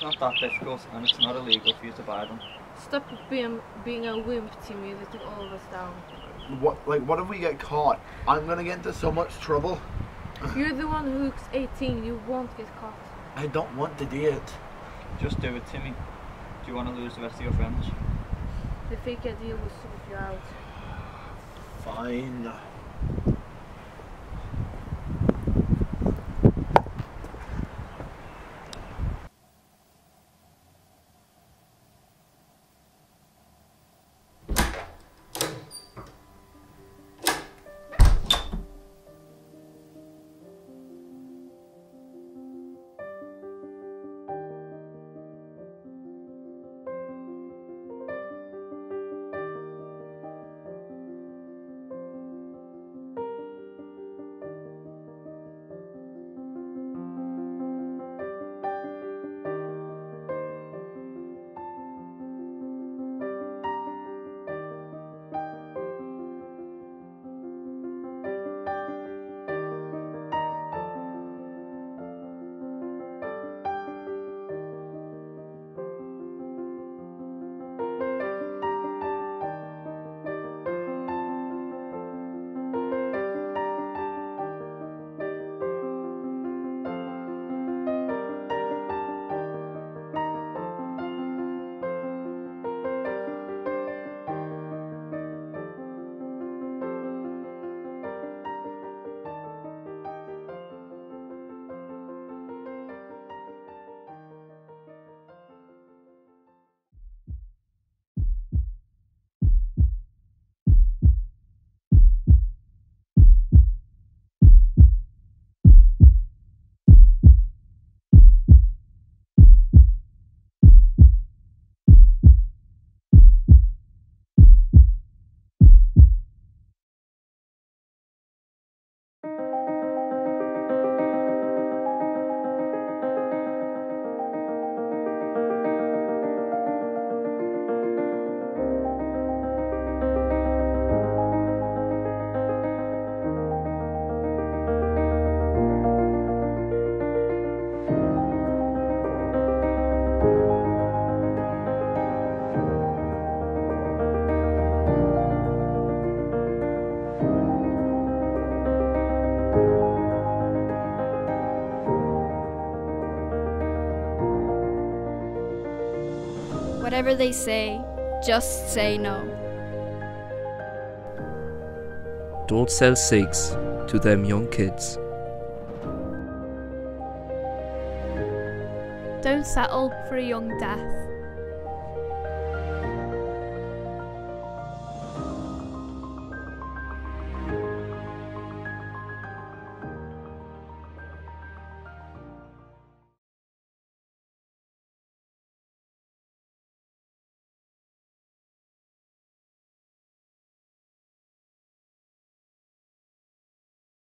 not that difficult and it's not illegal for you to buy them. Stop being being a wimp, Timmy. You letting all of us down. What like what if we get caught? I'm gonna get into so much trouble. You're the one who's 18. You won't get caught. I don't want to do it. Just do it, Timmy. Do you want to lose the rest of your friends? The fake idea will sort you out. Fine. Whatever they say, just say no. Don't sell cigs to them young kids. Don't settle for a young death.